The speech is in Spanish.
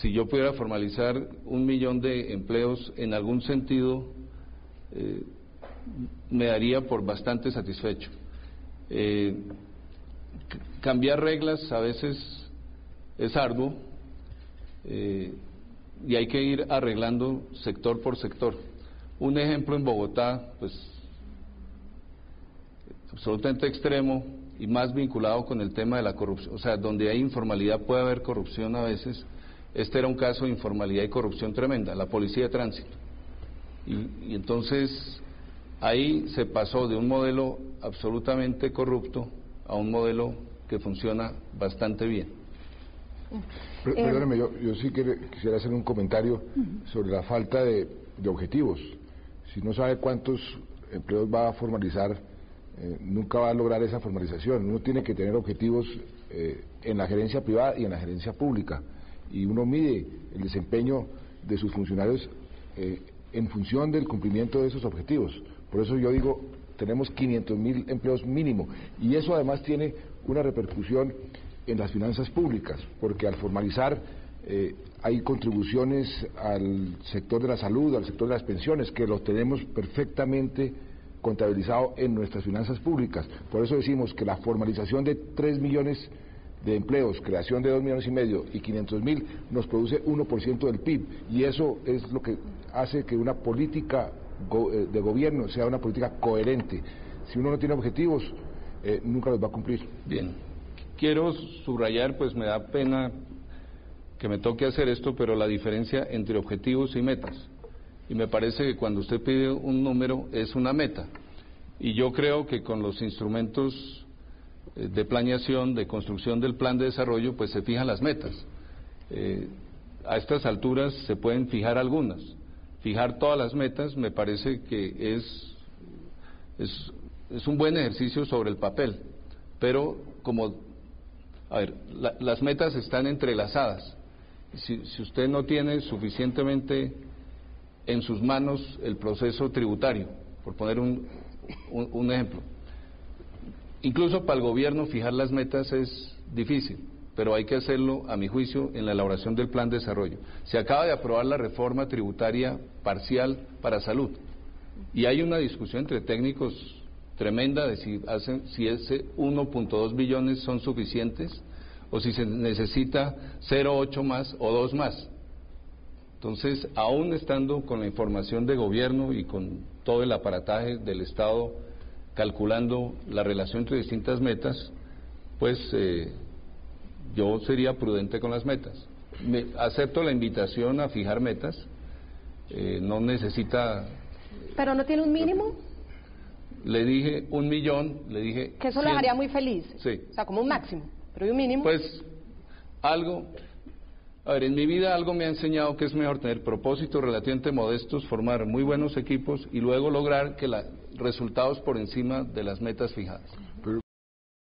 si yo pudiera formalizar un millón de empleos en algún sentido, eh, me daría por bastante satisfecho. Eh, cambiar reglas a veces es arduo eh, y hay que ir arreglando sector por sector. Un ejemplo en Bogotá, pues absolutamente extremo y más vinculado con el tema de la corrupción, o sea, donde hay informalidad puede haber corrupción a veces. Este era un caso de informalidad y corrupción tremenda, la policía de tránsito. Y, y entonces ahí se pasó de un modelo absolutamente corrupto a un modelo que funciona bastante bien. Per- Eh, Perdóneme, yo, yo sí que quisiera hacer un comentario sobre la falta de, de objetivos. Si no sabe cuántos empleos va a formalizar, eh, nunca va a lograr esa formalización. Uno tiene que tener objetivos eh, en la gerencia privada y en la gerencia pública. Y uno mide el desempeño de sus funcionarios eh, en función del cumplimiento de esos objetivos. Por eso yo digo, tenemos 500 mil empleos mínimo. Y eso además tiene una repercusión en las finanzas públicas, porque al formalizar eh, hay contribuciones al sector de la salud, al sector de las pensiones, que los tenemos perfectamente contabilizado en nuestras finanzas públicas. Por eso decimos que la formalización de 3 millones de empleos, creación de 2 millones y medio y 500 mil nos produce 1% del PIB y eso es lo que hace que una política eh, de gobierno sea una política coherente. Si uno no tiene objetivos, eh, nunca los va a cumplir. Bien, quiero subrayar, pues me da pena que me toque hacer esto, pero la diferencia entre objetivos y metas. Y me parece que cuando usted pide un número es una meta. Y yo creo que con los instrumentos de planeación, de construcción del plan de desarrollo, pues se fijan las metas. Eh, a estas alturas se pueden fijar algunas. Fijar todas las metas me parece que es es, un buen ejercicio sobre el papel, pero como, a ver, la- las metas están entrelazadas. Si, si usted no tiene suficientemente en sus manos el proceso tributario, por poner un- un ejemplo, incluso para el gobierno fijar las metas es difícil, pero hay que hacerlo, a mi juicio, en la elaboración del plan de desarrollo. Se acaba de aprobar la reforma tributaria parcial para salud. Y hay una discusión entre técnicos tremenda de si, hacen, si ese 1.2 billones son suficientes o si se necesita 0,8 más o 2 más. Entonces, aún estando con la información de gobierno y con todo el aparataje del Estado calculando la relación entre distintas metas, pues eh, yo sería prudente con las metas. Me, acepto la invitación a fijar metas, eh, no necesita Pero no tiene un mínimo, le dije un millón, le dije... que eso lo cien. haría muy feliz. Sí. O sea, como un máximo. Pero ¿y un mínimo? Pues algo... A ver, en mi vida algo me ha enseñado que es mejor tener propósitos relativamente modestos, formar muy buenos equipos y luego lograr que la, resultados por encima de las metas fijadas.